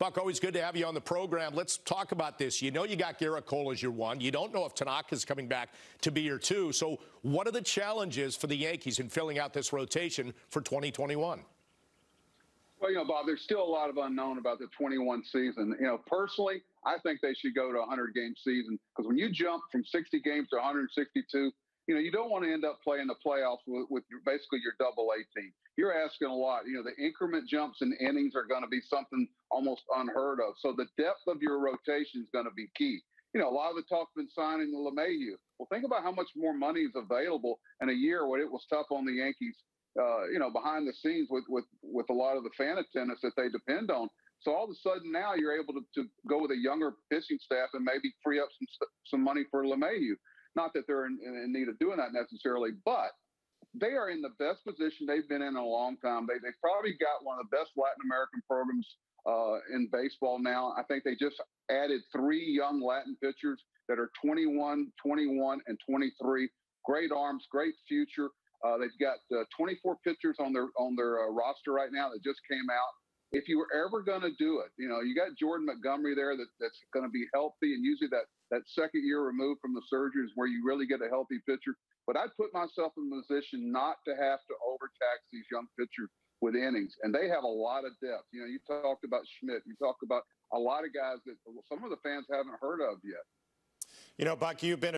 Buck, always good to have you on the program. Let's talk about this. You know you got Gerrit Cole as your one. You don't know if Tanaka's coming back to be your two. So what are the challenges for the Yankees in filling out this rotation for 2021? Well, you know, Bob, there's still a lot of unknown about the 21 season. You know, personally, I think they should go to a 100 game season because when you jump from 60 games to 162, you know, you don't want to end up playing the playoffs with, with your, basically your double A team. You're asking a lot. You know, the increment jumps and innings are going to be something almost unheard of. So the depth of your rotation is going to be key. You know, a lot of the talk's been signing LeMahieu. Well, think about how much more money is available in a year when it was tough on the Yankees. Uh, you know, behind the scenes with with with a lot of the fan attendance that they depend on. So all of a sudden now you're able to, to go with a younger pitching staff and maybe free up some some money for LeMahieu. Not that they're in, in need of doing that necessarily, but they are in the best position they've been in, in a long time. They they probably got one of the best Latin American programs uh, in baseball now. I think they just added three young Latin pitchers that are 21, 21, and 23. Great arms, great future. Uh, they've got uh, 24 pitchers on their on their uh, roster right now that just came out. If you were ever going to do it, you know you got Jordan Montgomery there that, that's going to be healthy, and usually that that second year removed from the surgery is where you really get a healthy pitcher. But I put myself in a position not to have to overtax these young pitchers with innings, and they have a lot of depth. You know, you talked about Schmidt, you talked about a lot of guys that some of the fans haven't heard of yet. You know, Buck, you've been